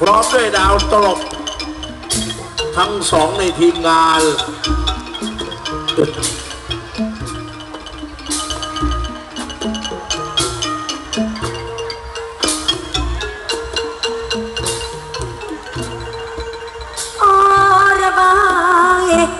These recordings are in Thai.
พร้อมด้วยดาวตลบ ทั้งสองในทีมงานอระบายนาย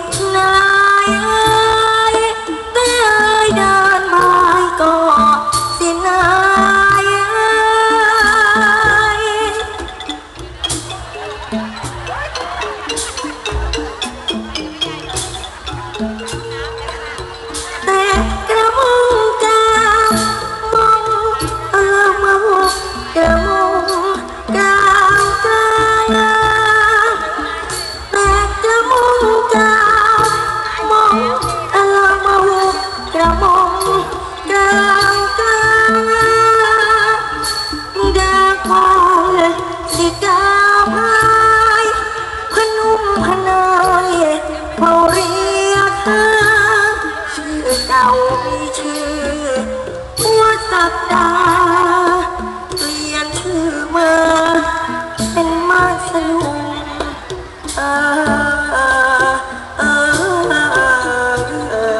ชื่อว่าสัปดาห์เปลี่ยนชื่อมา เป็นมาสนุกเอ่ออเอ่อเอ่อ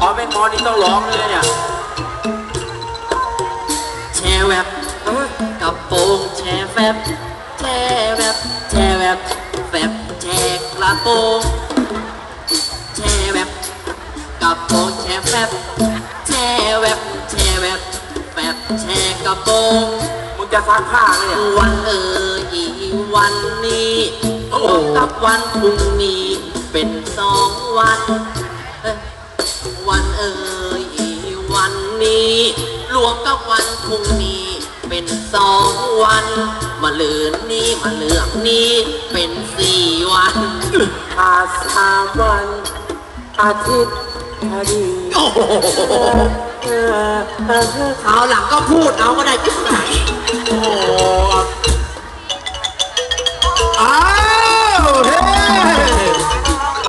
อ๋อเป็นมอนี่ต้องร้องเลยเนี่ยแช่แวบกับโปรง แช่แฟบแช่แวบแช่แวบแฟบแช่กระโปรงแช่แวบกับโปรงแช่แฟบแช่แวบแช่แวบแฟบแช่กระโปรงมึงจะซักผ้าไหมเนี่ยวันเอ่ยอีวันนี้โอ้กับวันพรุ่งนี้เป็นสองวันเอ้ยวันเอ่ยอีวันนี้รวมกับวันพรุ่งนี้ เป็นสองวัน มาเลือนนี้มาเลือกนี้เป็นสี่วันอาดสามวัน อาทิตย์พอดีโอ้โหเออเออเออาหลังก็พูดเอาก็ได้จิ๊บไหมโอ้